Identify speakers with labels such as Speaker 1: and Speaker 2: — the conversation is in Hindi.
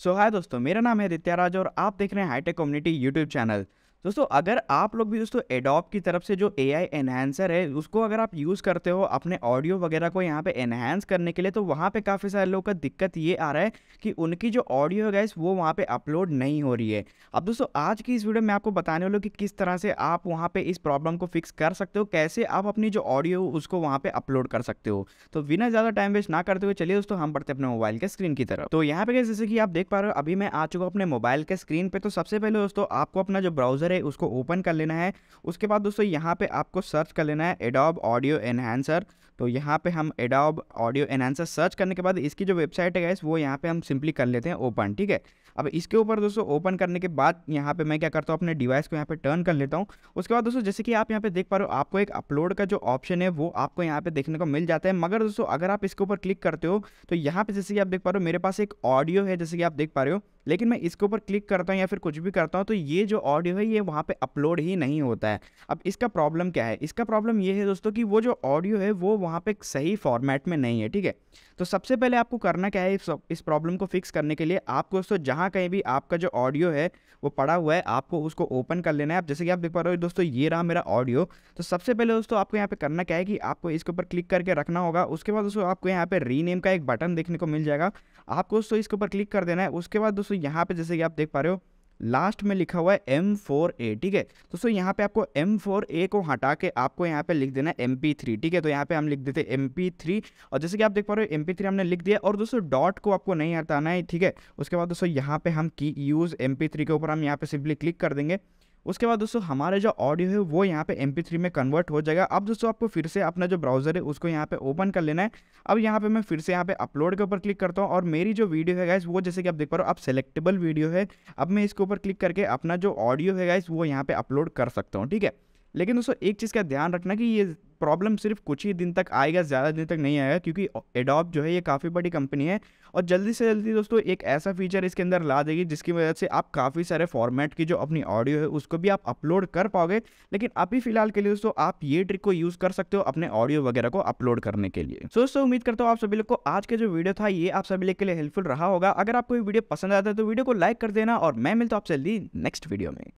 Speaker 1: सो हाय दोस्तों, मेरा नाम है दित्याराज और आप देख रहे हैं हाईटेक कम्युनिटी यूट्यूब चैनल। दोस्तों, अगर आप लोग भी दोस्तों एडोप की तरफ़ से जो ए आई एनहेंसर है, उसको अगर आप यूज़ करते हो अपने ऑडियो वगैरह को यहाँ पे एनहेंस करने के लिए तो वहाँ पे काफ़ी सारे लोगों का दिक्कत ये आ रहा है कि उनकी जो ऑडियो है गैस वो वहाँ पे अपलोड नहीं हो रही है। अब दोस्तों, आज की इस वीडियो में आपको बताने वालों कि किस तरह से आप वहाँ पर इस प्रॉब्लम को फिक्स कर सकते हो, कैसे आप अपनी जो ऑडियो उसको वहाँ पर अपलोड कर सकते हो। तो बिना ज़्यादा टाइम वेस्ट ना करते हुए चलिए दोस्तों, हम बढ़ते अपने मोबाइल के स्क्रीन की तरफ़। तो यहाँ पे जैसे कि आप देख पा रहे हो, अभी मैं आ चुका हूँ अपने मोबाइल के स्क्रीन पे। तो सबसे पहले दोस्तों, आपको अपना जो ब्राउज़र है, उसको ओपन कर लेना है। उसके बाद दोस्तों, यहाँ पे आपको सर्च कर लेना है एडोब ऑडियो एनहेंसर तो यहाँ पे हम एडोब ऑडियो एनहेंसर सर्च करने के बाद इसकी जो वेबसाइट है गैस वो यहाँ पे हम सिंपली कर लेते हैं ओपन ठीक है? अब इसके ऊपर दोस्तों ओपन करने के बाद यहाँ पे मैं क्या करता हूँ, अपने डिवाइस को यहाँ पे टर्न कर लेता हूँ। उसके बाद दोस्तों, जैसे कि आप यहाँ पे देख पा रहे हो, आपको एक अपलोड का जो ऑप्शन है, वो आपको यहाँ पे देखने को मिल जाता है। मगर दोस्तों, अगर आप इसके ऊपर क्लिक करते हो तो यहाँ पे जैसे कि आप देख पा रहे हो, मेरे पास एक ऑडियो है, जैसे कि आप देख पा रहे हो। लेकिन मैं इसके ऊपर क्लिक करता हूँ या फिर कुछ भी करता हूँ तो ये जो ऑडियो है, ये वहाँ पे अपलोड ही नहीं होता है। अब इसका प्रॉब्लम क्या है? इसका प्रॉब्लम ये है दोस्तों कि वो जो ऑडियो है, वो वहाँ पे सही फॉर्मेट में नहीं है, ठीक है? तो सबसे पहले आपको करना क्या है इस प्रॉब्लम को फिक्स करने के लिए, आपको दोस्तों जहाँ कहीं भी आपका जो ऑडियो है, वो पड़ा हुआ है, आपको उसको ओपन कर लेना है। आप जैसे कि आप देख पा रहे हो दोस्तों, ये रहा मेरा ऑडियो। तो सबसे पहले दोस्तों आपको यहाँ पे करना क्या है कि आपको इसके ऊपर क्लिक करके रखना होगा। उसके बाद दोस्तों आपको यहाँ पे रीनेम का एक बटन देखने को मिल जाएगा। आपको दोस्तों इसके ऊपर क्लिक कर देना है। उसके बाद दोस्तों यहाँ पे जैसे कि आप देख पा रहे हो लास्ट में लिखा हुआ है एम फोर ए ठीक है? दोस्तों, यहाँ पे आपको एम फोर ए को हटा के आपको यहाँ पे लिख देना है एम पी थ्री ठीक है? तो यहाँ पे हम लिख देते एम पी थ्री और जैसे कि आप देख पा रहे हो एम पी थ्री हमने लिख दिया, और दोस्तों डॉट को आपको नहीं हटाना है, ठीक है? उसके बाद दोस्तों, यहाँ पे हम की यूज़ एम पी थ्री के ऊपर हम यहाँ पे सिंपली क्लिक कर देंगे। उसके बाद दोस्तों हमारे जो ऑडियो है वो यहाँ पे एम में कन्वर्ट हो जाएगा। अब दोस्तों आपको फिर से अपना जो ब्राउज़र है उसको यहाँ पे ओपन कर लेना है। अब यहाँ पे मैं फिर से यहाँ पे अपलोड के ऊपर क्लिक करता हूँ और मेरी जो वीडियो है गाइस वो जैसे कि आप देख पा रहे हो, अब सेलेक्टेबल वीडियो है। अब मैं इसके ऊपर क्लिक करके अपना जो ऑडियो है गाइस वो यहाँ पे अपलोड कर सकता हूँ, ठीक है? लेकिन दोस्तों, एक चीज़ का ध्यान रखना कि ये प्रॉब्लम सिर्फ़ कुछ ही दिन तक आएगा, ज़्यादा दिन तक नहीं आएगा, क्योंकि एडॉप जो है, ये काफ़ी बड़ी कंपनी है और जल्दी से जल्दी दोस्तों, एक ऐसा फीचर इसके अंदर ला देगी जिसकी वजह से आप काफ़ी सारे फॉर्मेट की जो अपनी ऑडियो है, उसको भी आप अपलोड कर पाओगे। लेकिन अभी फ़िलहाल के लिए दोस्तों, आप ये ट्रिक को यूज़ कर सकते हो अपने ऑडियो वगैरह को अपलोड करने के लिए। सो दोस्तों, उम्मीद करता हूँ आप सभी लोग को आज का जो वीडियो था, ये आप सभी लोग के लिए हेल्पफुल रहा होगा। अगर आपको वीडियो पसंद आता है तो वीडियो को लाइक कर देना और मैं मिलता हूँ आपसे जल्दी नेक्स्ट वीडियो में।